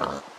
Uh-huh.